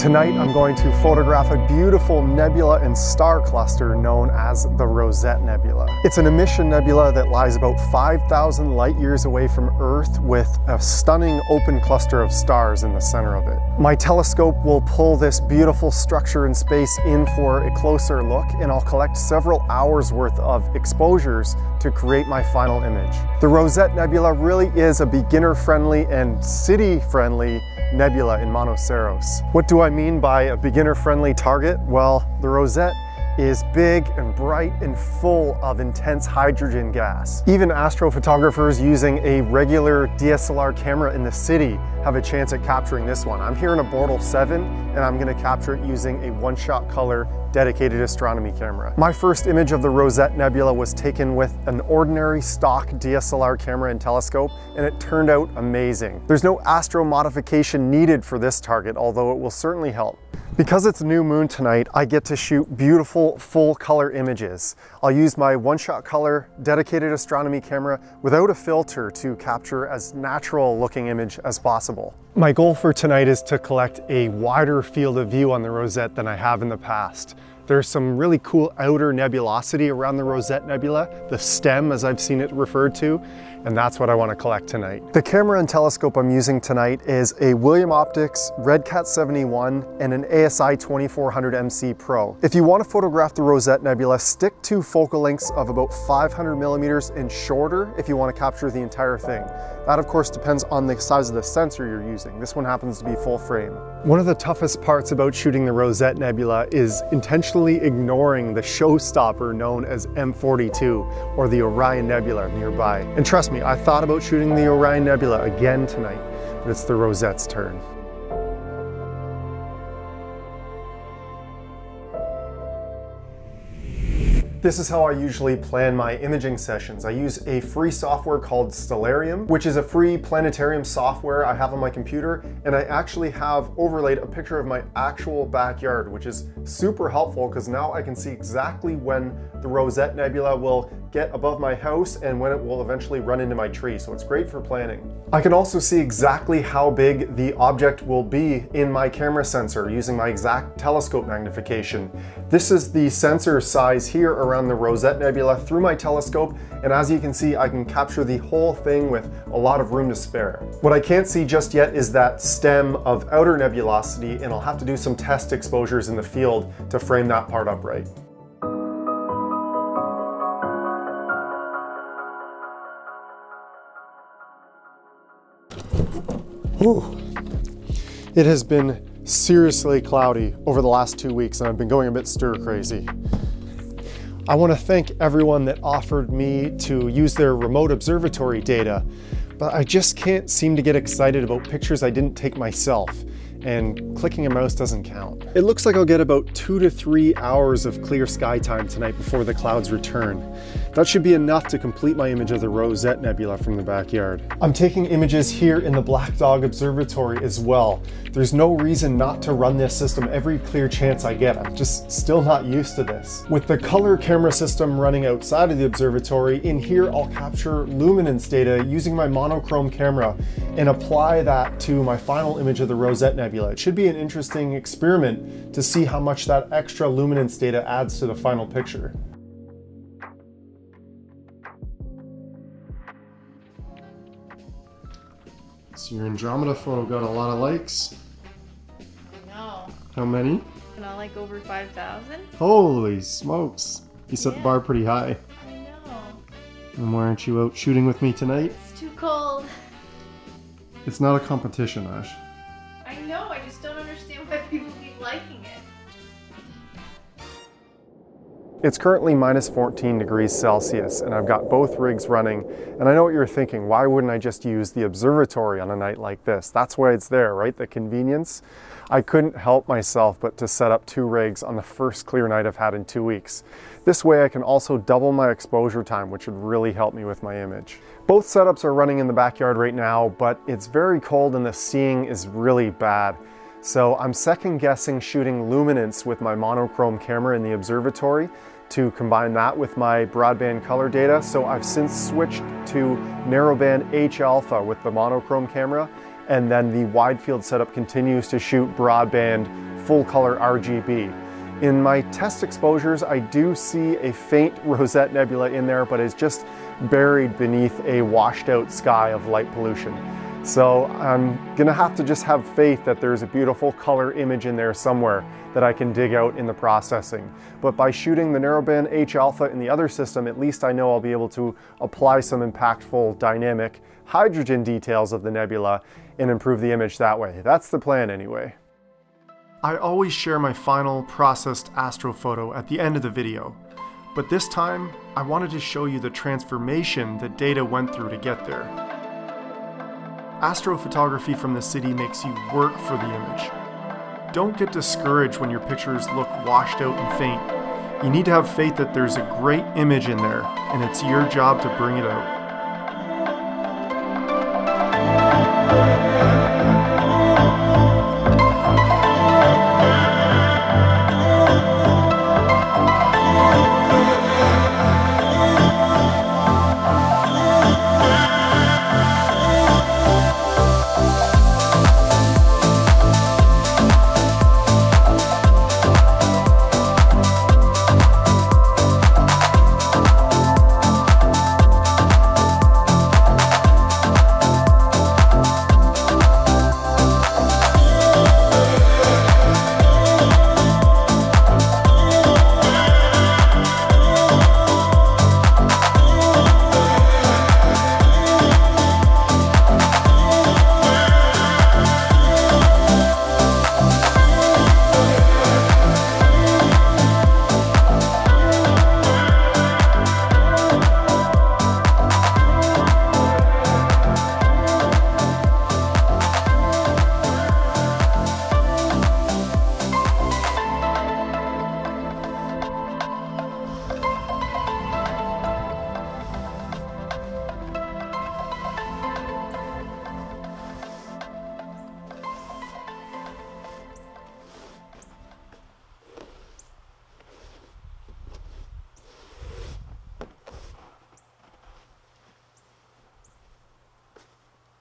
Tonight I'm going to photograph a beautiful nebula and star cluster known as the Rosette Nebula. It's an emission nebula that lies about 5,000 light years away from Earth with a stunning open cluster of stars in the center of it. My telescope will pull this beautiful structure in space in for a closer look and I'll collect several hours worth of exposures to create my final image. The Rosette Nebula really is a beginner friendly and city friendly nebula in Monoceros. What do I mean by a beginner-friendly target? Well, the Rosette is big and bright and full of intense hydrogen gas. Even astrophotographers using a regular DSLR camera in the city have a chance at capturing this one. I'm here in a Bortle 7 and I'm gonna capture it using a one-shot color dedicated astronomy camera. My first image of the Rosette Nebula was taken with an ordinary stock DSLR camera and telescope, and it turned out amazing. There's no astro modification needed for this target, although it will certainly help. Because it's new moon tonight, I get to shoot beautiful full color images. I'll use my one-shot color dedicated astronomy camera without a filter to capture as natural looking image as possible. My goal for tonight is to collect a wider field of view on the Rosette than I have in the past. There's some really cool outer nebulosity around the Rosette Nebula, the stem as I've seen it referred to, and that's what I want to collect tonight. The camera and telescope I'm using tonight is a William Optics RedCat 71 and an ASI 2400 MC Pro. If you want to photograph the Rosette Nebula, stick to focal lengths of about 500 millimeters and shorter if you want to capture the entire thing. That of course depends on the size of the sensor you're using. This one happens to be full frame. One of the toughest parts about shooting the Rosette Nebula is intentionally ignoring the showstopper known as M42 or the Orion Nebula nearby. And trust me, I thought about shooting the Orion Nebula again tonight, but it's the Rosette's turn. This is how I usually plan my imaging sessions. I use a free software called Stellarium, which is a free planetarium software I have on my computer, and I actually have overlaid a picture of my actual backyard, which is super helpful because now I can see exactly when the Rosette Nebula will get above my house and when it will eventually run into my tree, so it's great for planning. I can also see exactly how big the object will be in my camera sensor using my exact telescope magnification. This is the sensor size here around the Rosette Nebula through my telescope, and as you can see, I can capture the whole thing with a lot of room to spare. What I can't see just yet is that stem of outer nebulosity, and I'll have to do some test exposures in the field to frame that part up right. Whew. It has been seriously cloudy over the last two weeks and I've been going a bit stir crazy. I want to thank everyone that offered me to use their remote observatory data, but I just can't seem to get excited about pictures I didn't take myself and clicking a mouse doesn't count. It looks like I'll get about two to three hours of clear sky time tonight before the clouds return. That should be enough to complete my image of the Rosette Nebula from the backyard. I'm taking images here in the Black Dog Observatory as well. There's no reason not to run this system every clear chance I get. I'm just still not used to this. With the color camera system running outside of the observatory, in here I'll capture luminance data using my monochrome camera and apply that to my final image of the Rosette Nebula. It should be an interesting experiment to see how much that extra luminance data adds to the final picture. So your Andromeda photo got a lot of likes. I know. How many? Not like over 5,000? Holy smokes. You set the bar pretty high. I know. And why aren't you out shooting with me tonight? It's too cold. It's not a competition, Ash. Liking it. It's currently minus 14 degrees Celsius and I've got both rigs running and I know what you're thinking, why wouldn't I just use the observatory on a night like this? That's why it's there, right? The convenience. I couldn't help myself but to set up two rigs on the first clear night I've had in two weeks. This way I can also double my exposure time, which would really help me with my image. Both setups are running in the backyard right now, but it's very cold and the seeing is really bad. So I'm second guessing shooting luminance with my monochrome camera in the observatory to combine that with my broadband color data. So I've since switched to narrowband H alpha with the monochrome camera and then the wide field setup continues to shoot broadband full color RGB. In my test exposures, I do see a faint Rosette Nebula in there, but it's just buried beneath a washed out sky of light pollution. So I'm gonna have to just have faith that there's a beautiful color image in there somewhere that I can dig out in the processing. But by shooting the narrowband H alpha in the other system, at least I know I'll be able to apply some impactful dynamic hydrogen details of the nebula and improve the image that way. That's the plan anyway. I always share my final processed astrophoto at the end of the video, but this time I wanted to show you the transformation that data went through to get there. Astrophotography from the city makes you work for the image. Don't get discouraged when your pictures look washed out and faint. You need to have faith that there's a great image in there, and it's your job to bring it out.